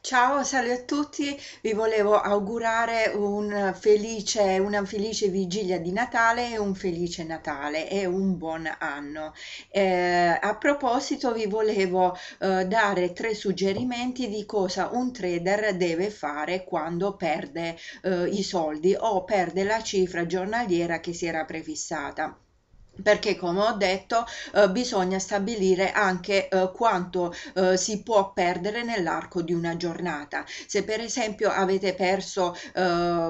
Ciao, salve a tutti, vi volevo augurare un felice, una felice vigilia di Natale e un felice Natale e un buon anno. Eh, a proposito, vi volevo eh, dare tre suggerimenti di cosa un trader deve fare quando perde eh, i soldi o perde la cifra giornaliera che si era prefissata perché come ho detto eh, bisogna stabilire anche eh, quanto eh, si può perdere nell'arco di una giornata. Se per esempio avete perso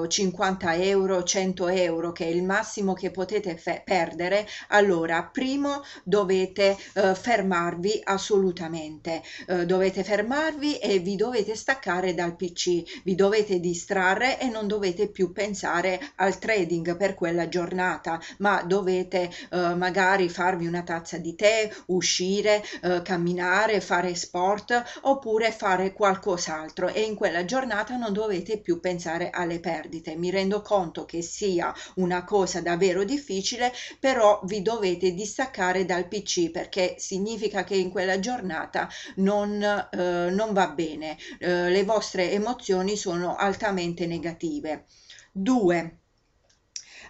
50 eh, euro 100 euro che è il massimo che potete perdere allora primo dovete eh, fermarvi assolutamente. Eh, dovete fermarvi e vi dovete staccare dal pc vi dovete distrarre e non dovete più pensare al trading per quella giornata ma dovete eh, magari farvi una tazza di tè, uscire, eh, camminare, fare sport oppure fare qualcos'altro e in quella giornata non dovete più pensare alle perdite. Mi rendo conto che sia una cosa davvero difficile, però vi dovete distaccare dal PC perché significa che in quella giornata non, eh, non va bene, eh, le vostre emozioni sono altamente negative. 2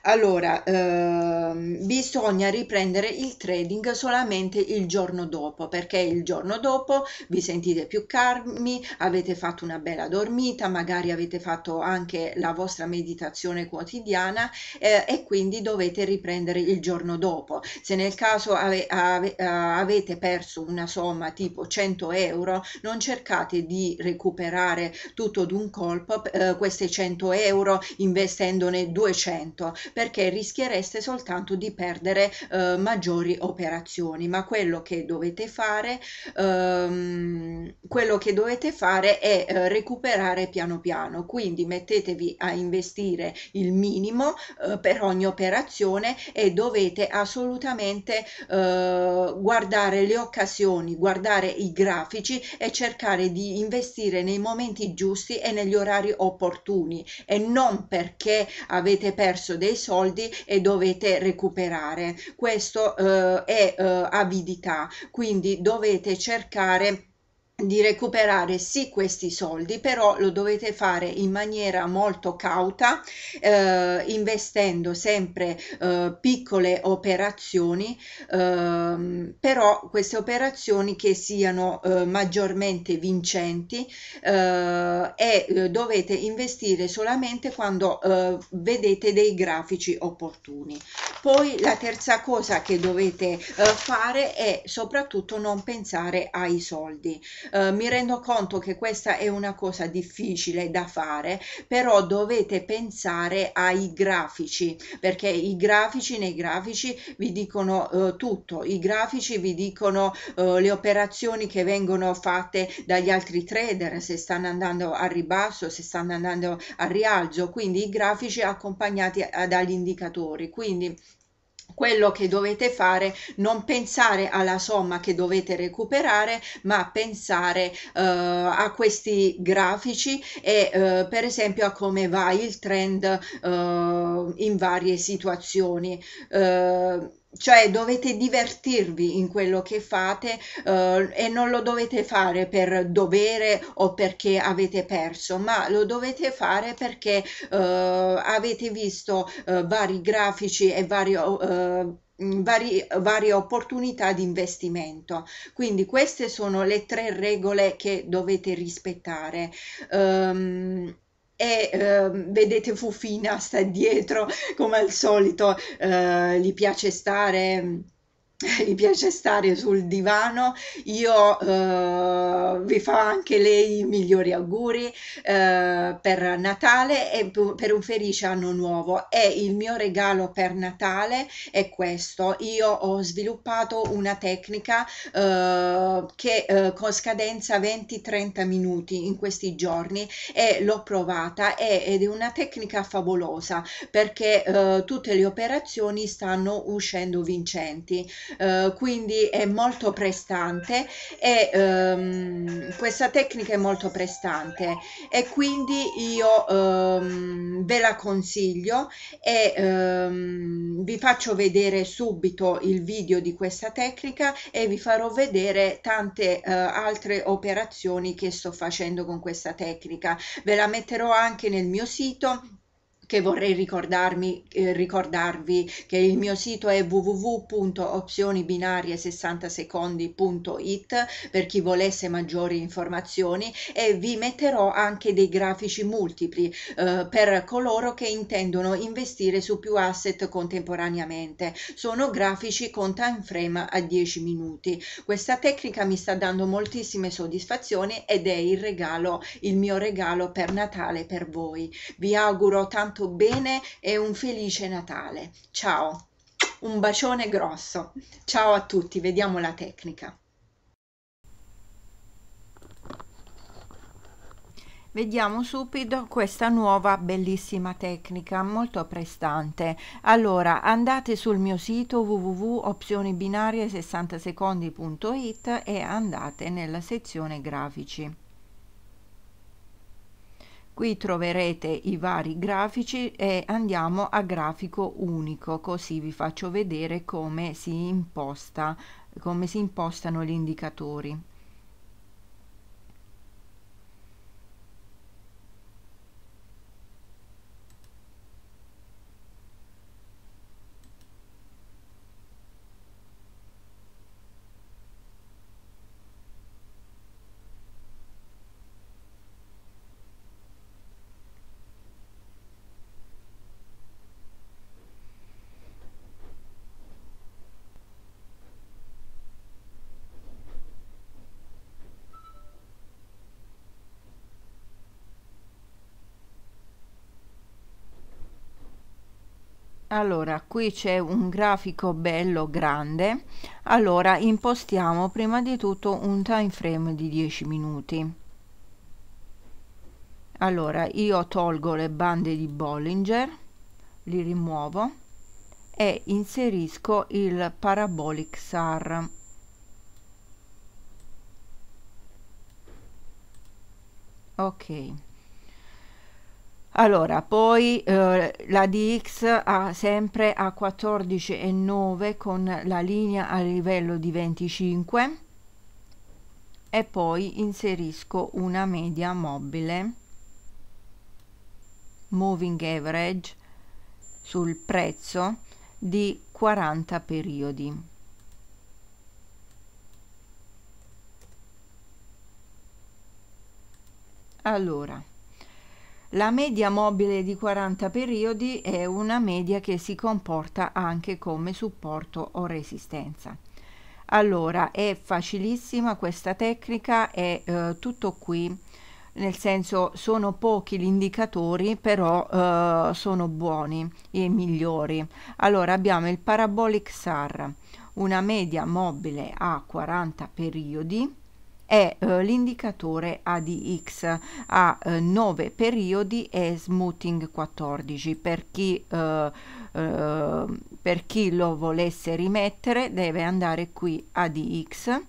allora, ehm, bisogna riprendere il trading solamente il giorno dopo, perché il giorno dopo vi sentite più calmi, avete fatto una bella dormita, magari avete fatto anche la vostra meditazione quotidiana eh, e quindi dovete riprendere il giorno dopo. Se nel caso ave, ave, avete perso una somma tipo 100 euro, non cercate di recuperare tutto d'un colpo eh, queste 100 euro investendone 200 perché rischiereste soltanto di perdere eh, maggiori operazioni. Ma quello che dovete fare ehm, quello che dovete fare è eh, recuperare piano piano. Quindi mettetevi a investire il minimo eh, per ogni operazione e dovete assolutamente eh, guardare le occasioni guardare i grafici e cercare di investire nei momenti giusti e negli orari opportuni. E non perché avete perso dei soldi e dovete recuperare. Questo eh, è eh, avidità. Quindi dovete cercare di recuperare sì questi soldi però lo dovete fare in maniera molto cauta eh, investendo sempre eh, piccole operazioni eh, però queste operazioni che siano eh, maggiormente vincenti eh, e eh, dovete investire solamente quando vedete dei grafici opportuni. Poi la terza cosa che dovete fare è soprattutto non pensare ai soldi eh, mi rendo conto che questa è una cosa difficile da fare, però dovete pensare ai grafici, perché i grafici nei grafici vi dicono eh, tutto, i grafici vi dicono eh, le operazioni che vengono fatte dagli altri trader, se stanno andando a ribasso, se stanno andando a rialzo, quindi i grafici accompagnati eh, dagli indicatori. Quindi quello che dovete fare non pensare alla somma che dovete recuperare ma pensare uh, a questi grafici e uh, per esempio a come va il trend uh, in varie situazioni cioè dovete divertirvi in quello che fate eh, e non lo dovete fare per dovere o perché avete perso, ma lo dovete fare perché eh, avete visto eh, vari grafici e vari, eh, Vari, varie opportunità di investimento. Quindi queste sono le tre regole che dovete rispettare. Um, e eh, vedete Fufina sta dietro come al solito eh, gli piace stare gli piace stare sul divano. Io eh, vi fa anche lei i migliori auguri eh, per Natale e per un felice anno nuovo. E il mio regalo per Natale è questo. Io ho sviluppato una tecnica eh, che eh, con scadenza 20-30 minuti in questi giorni e l'ho provata e, ed è una tecnica favolosa perché eh, tutte le operazioni stanno uscendo vincenti eh, quindi è molto prestante e ehm, questa tecnica è molto prestante. E quindi io ehm, ve la consiglio e ehm, vi faccio vedere subito il video di questa tecnica e vi farò vedere tante eh, altre operazioni che sto facendo con questa tecnica. Ve la metterò anche nel mio sito che vorrei eh, ricordarvi che il mio sito è www.opzionibinarie60secondi.it per chi volesse maggiori informazioni e vi metterò anche dei grafici multipli eh, per coloro che intendono investire su più asset contemporaneamente. Sono grafici con time frame a 10 minuti. Questa tecnica mi sta dando moltissime soddisfazioni ed è il regalo, il mio regalo per Natale per voi. Vi auguro tanto tanto bene e un felice Natale. Ciao, un bacione grosso. Ciao a tutti, vediamo la tecnica. Vediamo subito questa nuova bellissima tecnica molto prestante. Allora andate sul mio sito www.opzionibinarie60secondi.it e andate nella sezione grafici. Qui troverete i vari grafici e andiamo a grafico unico, così vi faccio vedere come si imposta, come si impostano gli indicatori. Allora qui c'è un grafico bello grande. Allora impostiamo prima di tutto un time frame di 10 minuti. Allora io tolgo le bande di Bollinger li rimuovo e inserisco il parabolic SAR ok allora poi eh, la dx ha sempre a 14,9 con la linea a livello di 25 e poi inserisco una media mobile moving average sul prezzo di 40 periodi. Allora la media mobile di 40 periodi è una media che si comporta anche come supporto o resistenza. Allora, è facilissima questa tecnica, è eh, tutto qui, nel senso sono pochi gli indicatori, però eh, sono buoni e migliori. Allora, abbiamo il Parabolic SAR, una media mobile a 40 periodi, è eh, l'indicatore ADX a eh, 9 periodi e smoothing 14 per chi, eh, eh, per chi lo volesse rimettere deve andare qui ADX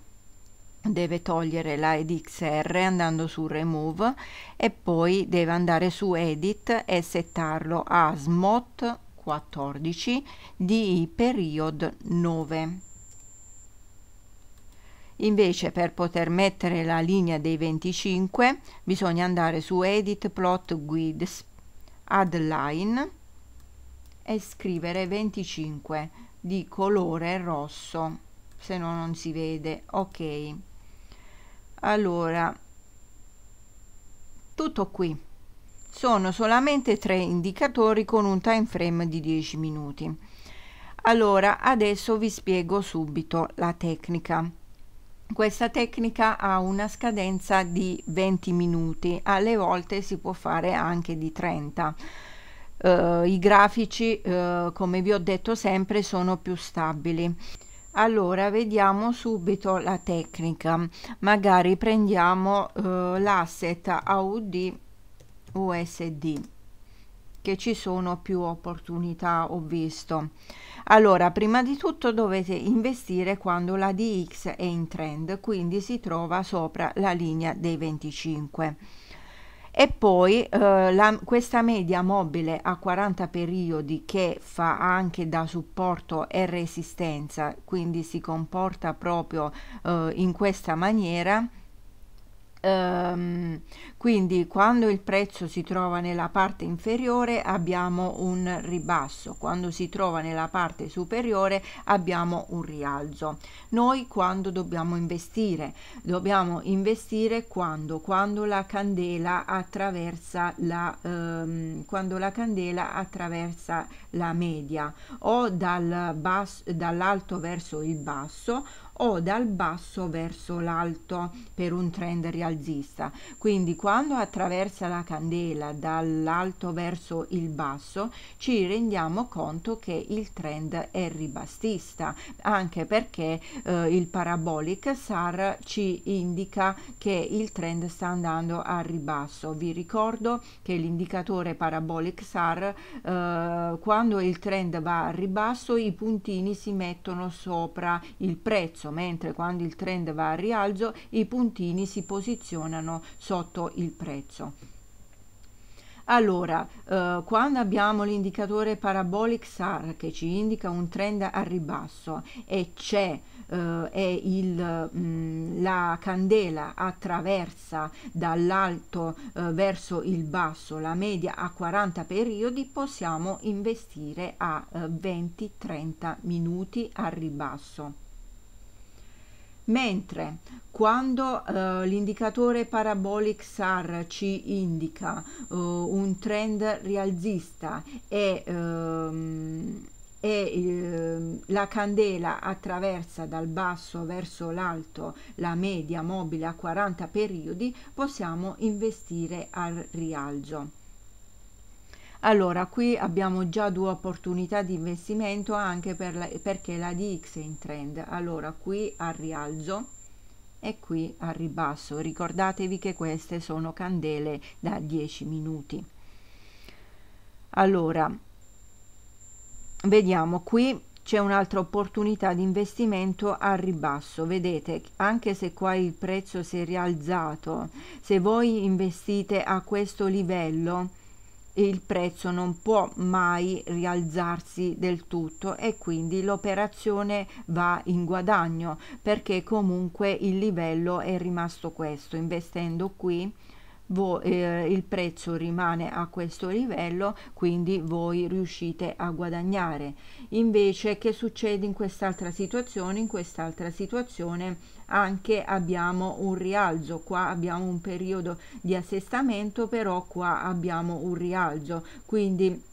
deve togliere la EDXR andando su remove e poi deve andare su edit e settarlo a smot 14 di period 9 Invece per poter mettere la linea dei 25 bisogna andare su Edit Plot Guides, Add Line e scrivere 25 di colore rosso, se no non si vede. Ok. Allora, tutto qui. Sono solamente tre indicatori con un time frame di 10 minuti. Allora, adesso vi spiego subito la tecnica. Questa tecnica ha una scadenza di 20 minuti, alle volte si può fare anche di 30. Uh, eh, I grafici, uh, come vi ho detto sempre, sono più stabili. Allora, vediamo subito la tecnica. Magari prendiamo uh, l'asset AUD USD. Che ci sono più opportunità ho visto. Allora prima di tutto dovete investire quando la DX è in trend quindi si trova sopra la linea dei 25 e poi eh, la, questa media mobile a 40 periodi che fa anche da supporto e resistenza quindi si comporta proprio eh, in questa maniera Um, quindi quando il prezzo si trova nella parte inferiore abbiamo un ribasso, quando si trova nella parte superiore abbiamo un rialzo. Noi quando dobbiamo investire? Dobbiamo investire quando? Quando la candela attraversa la, um, quando la candela attraversa la media o dal basso, dall'alto verso il basso o dal basso verso l'alto per un trend rialzista. Quindi quando attraversa la candela dall'alto verso il basso ci rendiamo conto che il trend è ribassista, anche perché eh, il parabolic SAR ci indica che il trend sta andando a ribasso. Vi ricordo che l'indicatore parabolic SAR eh, quando il trend va a ribasso i puntini si mettono sopra il prezzo basso, mentre quando il trend va a rialzo i puntini si posizionano sotto il prezzo. Allora, eh, quando abbiamo l'indicatore parabolic SAR che ci indica un trend a ribasso e c'è eh, il, mh, mm, la candela attraversa dall'alto eh, verso il basso la media a 40 periodi, possiamo investire a 20-30 eh, minuti a ribasso mentre quando uh, l'indicatore parabolic SAR ci indica uh, un trend rialzista e, uh, e ehm, la candela attraversa dal basso verso l'alto la media mobile a 40 periodi possiamo investire al rialzo allora qui abbiamo già due opportunità di investimento anche per la, perché la DX è in trend. Allora qui a rialzo e qui a ribasso. Ricordatevi che queste sono candele da 10 minuti. Allora vediamo qui c'è un'altra opportunità di investimento a ribasso. Vedete anche se qua il prezzo si è rialzato se voi investite a questo livello il prezzo non può mai rialzarsi del tutto e quindi l'operazione va in guadagno perché comunque il livello è rimasto questo investendo qui vo, eh, il prezzo rimane a questo livello quindi voi riuscite a guadagnare. Invece che succede in quest'altra situazione? In quest'altra situazione anche abbiamo un rialzo. Qua abbiamo un periodo di assestamento però qua abbiamo un rialzo. Quindi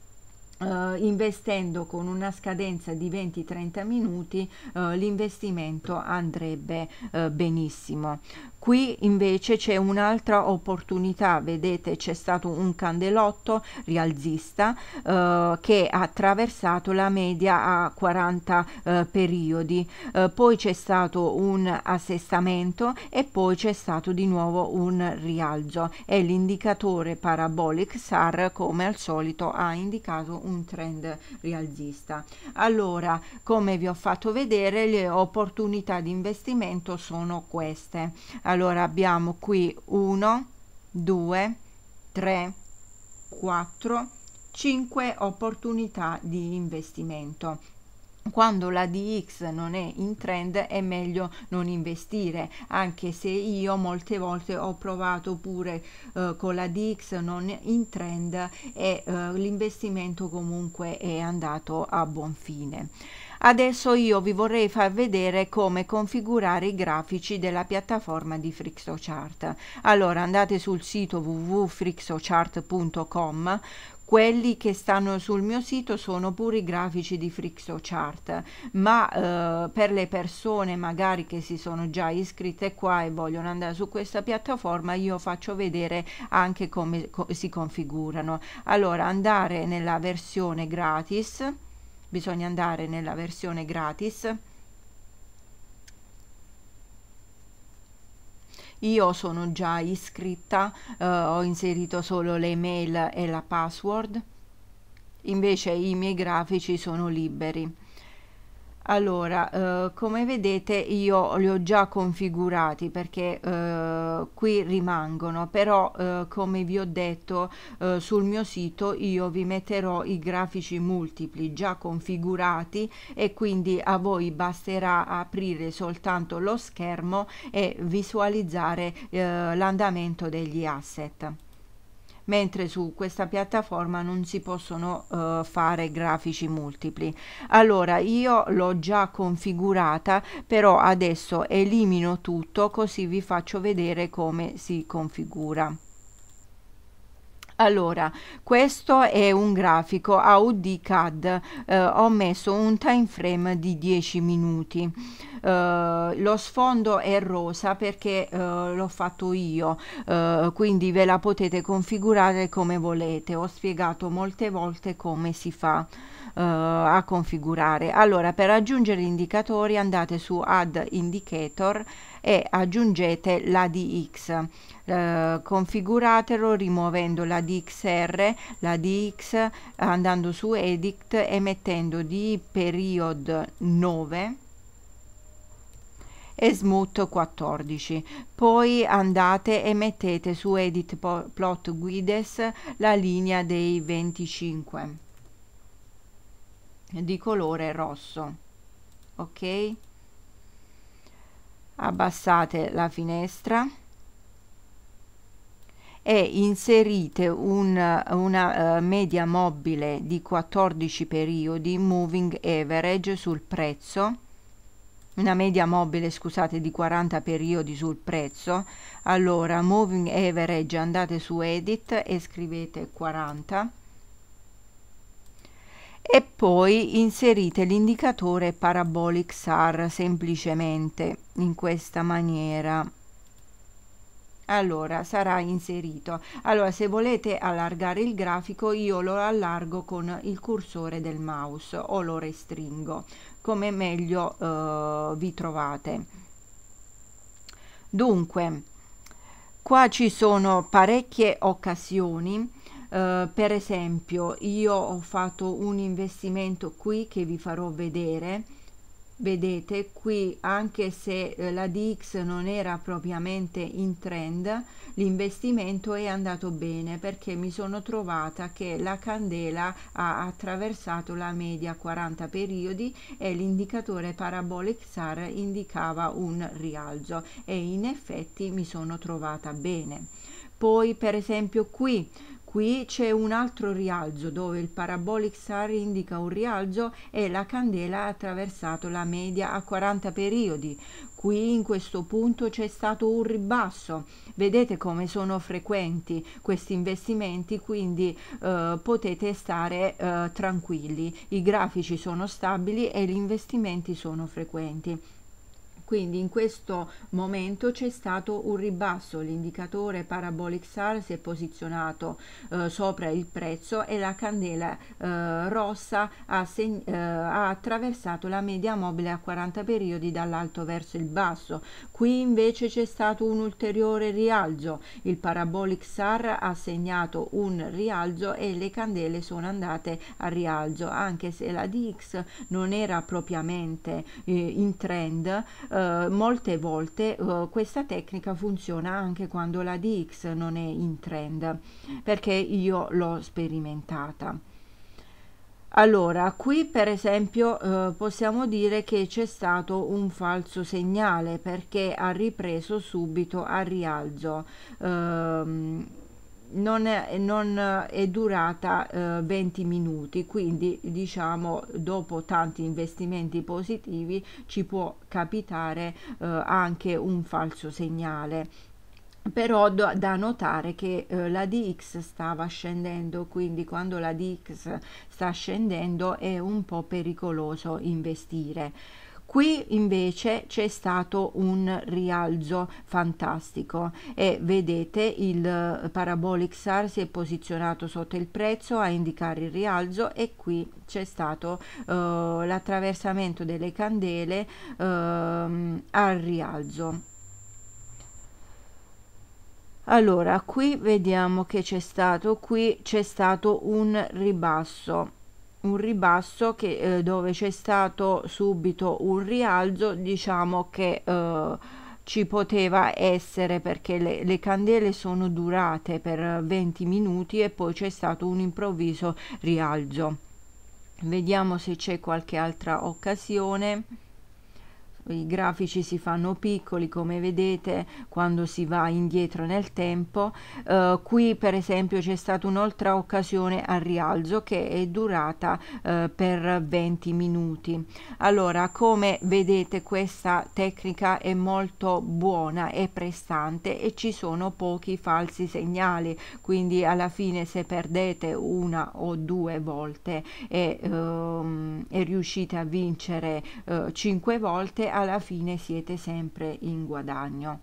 Uh, investendo con una scadenza di 20-30 minuti uh, l'investimento andrebbe uh, benissimo. Qui invece c'è un'altra opportunità vedete c'è stato un candelotto rialzista che ha attraversato la media a 40 eh, periodi. Poi c'è stato un assestamento e poi c'è stato di nuovo un rialzo. E l'indicatore parabolic SAR come al solito ha indicato un trend rialzista. Allora come vi ho fatto vedere le opportunità di investimento sono queste. Allora abbiamo qui 1 2 3 4 5 opportunità di investimento quando la DX non è in trend è meglio non investire anche se io molte volte ho provato pure eh, con la DX non in trend e eh, l'investimento comunque è andato a buon fine Adesso io vi vorrei far vedere come configurare i grafici della piattaforma di FrixoChart. Allora andate sul sito www.frixochart.com quelli che stanno sul mio sito sono pure i grafici di Frixochart ma eh, per le persone magari che si sono già iscritte qua e vogliono andare su questa piattaforma io faccio vedere anche come co si configurano. Allora andare nella versione gratis bisogna andare nella versione gratis io sono già iscritta eh, ho inserito solo le mail e la password. Invece i miei grafici sono liberi allora, eh, come vedete io li ho già configurati perché eh, qui rimangono, però eh, come vi ho detto eh, sul mio sito io vi metterò i grafici multipli già configurati e quindi a voi basterà aprire soltanto lo schermo e visualizzare eh, l'andamento degli asset mentre su questa piattaforma non si possono uh, fare grafici multipli. Allora io l'ho già configurata però adesso elimino tutto così vi faccio vedere come si configura allora questo è un grafico AUD CAD eh, ho messo un time frame di 10 minuti. Eh, lo sfondo è rosa perché eh, l'ho fatto io. Eh, quindi ve la potete configurare come volete. Ho spiegato molte volte come si fa Uh, a configurare. Allora per aggiungere indicatori andate su add indicator e aggiungete la dx uh, configuratelo rimuovendo la dxr la dx andando su edit e mettendo di period 9 e smooth 14 poi andate e mettete su edit plot guides la linea dei 25 di colore rosso ok abbassate la finestra e inserite un, una uh, media mobile di 14 periodi moving average sul prezzo. Una media mobile scusate di 40 periodi sul prezzo. Allora moving average andate su edit e scrivete 40 e poi inserite l'indicatore parabolic SAR semplicemente in questa maniera. Allora sarà inserito. Allora se volete allargare il grafico io lo allargo con il cursore del mouse o lo restringo come meglio eh, vi trovate. Dunque qua ci sono parecchie occasioni eh, per esempio io ho fatto un investimento qui che vi farò vedere. Vedete qui anche se eh, la DX non era propriamente in trend l'investimento è andato bene perché mi sono trovata che la candela ha attraversato la media 40 periodi e l'indicatore parabolic SAR indicava un rialzo e in effetti mi sono trovata bene. Poi per esempio qui Qui c'è un altro rialzo dove il parabolic SAR indica un rialzo e la candela ha attraversato la media a 40 periodi. Qui in questo punto c'è stato un ribasso. Vedete come sono frequenti questi investimenti, quindi eh, potete stare eh, tranquilli. I grafici sono stabili e gli investimenti sono frequenti quindi in questo momento c'è stato un ribasso. L'indicatore parabolic SAR si è posizionato eh, sopra il prezzo e la candela eh, rossa ha, eh, ha, attraversato la media mobile a 40 periodi dall'alto verso il basso. Qui invece c'è stato un ulteriore rialzo. Il parabolic SAR ha segnato un rialzo e le candele sono andate a rialzo anche se la DX non era propriamente eh, in trend eh, eh, molte volte eh, questa tecnica funziona anche quando la DX non è in trend perché io l'ho sperimentata. Allora qui per esempio eh, possiamo dire che c'è stato un falso segnale perché ha ripreso subito a rialzo ehm, non è, non è durata eh, 20 minuti quindi diciamo dopo tanti investimenti positivi ci può capitare eh, anche un falso segnale. Però do, da notare che eh, la DX stava scendendo quindi quando la DX sta scendendo è un po' pericoloso investire Qui invece c'è stato un rialzo fantastico. E vedete il parabolic SAR si è posizionato sotto il prezzo a indicare il rialzo e qui c'è stato uh, l'attraversamento delle candele uh, al rialzo. Allora qui vediamo che c'è stato qui c'è stato un ribasso un ribasso che eh, dove c'è stato subito un rialzo diciamo che eh, ci poteva essere perché le, le, candele sono durate per 20 minuti e poi c'è stato un improvviso rialzo. Vediamo se c'è qualche altra occasione i grafici si fanno piccoli come vedete quando si va indietro nel tempo. Uh, qui per esempio c'è stata un'altra occasione al rialzo che è durata uh, per 20 minuti. Allora come vedete questa tecnica è molto buona e prestante e ci sono pochi falsi segnali. Quindi alla fine se perdete una o due volte e, uh, e riuscite a vincere uh, 5 volte alla fine siete sempre in guadagno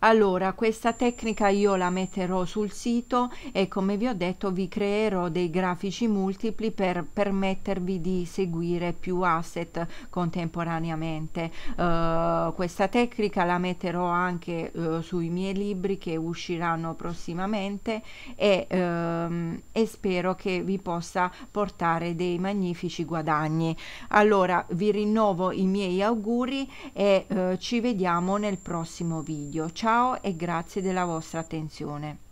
allora questa tecnica io la metterò sul sito e come vi ho detto vi creerò dei grafici multipli per permettervi di seguire più asset contemporaneamente. Uh, questa tecnica la metterò anche uh, sui miei libri che usciranno prossimamente e, uh, e spero che vi possa portare dei magnifici guadagni. Allora vi rinnovo i miei auguri e ci vediamo nel prossimo video. Ciao ciao e grazie della vostra attenzione